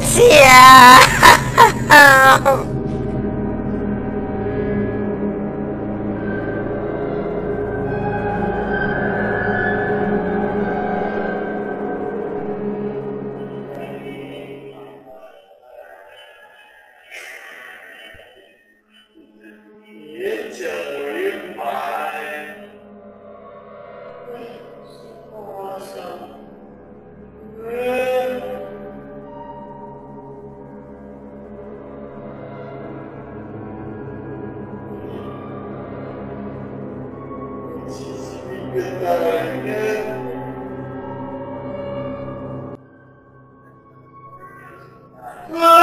气啊！也叫为买，我想，Ah!